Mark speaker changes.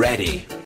Speaker 1: Ready.